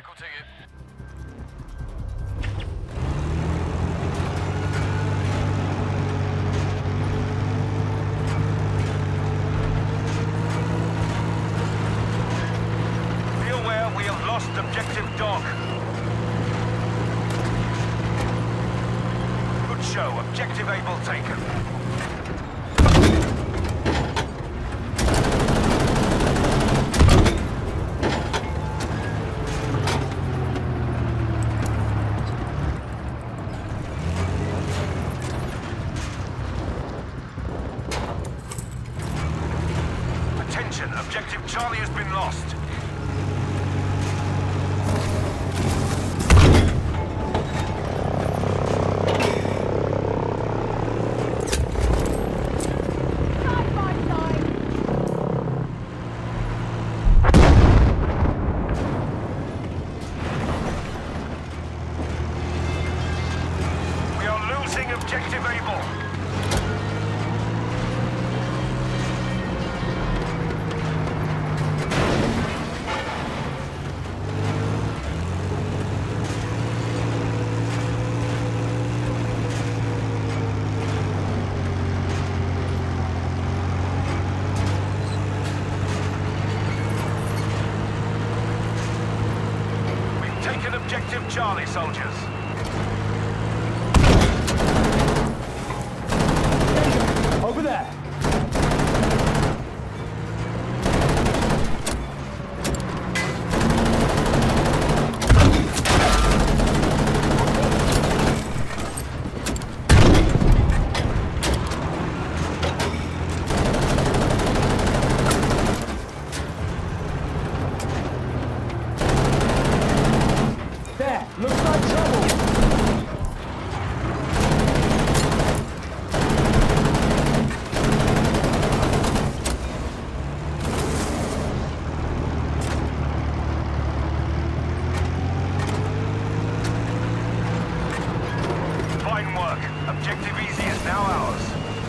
vehicle ticket. Be aware we have lost objective dog. Good show. Objective able taken. Charlie has been lost. Objective able. Objective Charlie, soldiers. Over there. There, looks like trouble. Fine work. Objective easy is now ours.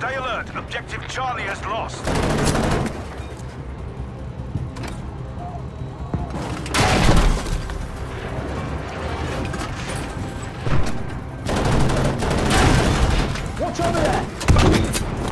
Stay alert. Objective Charlie has lost. Watch over there!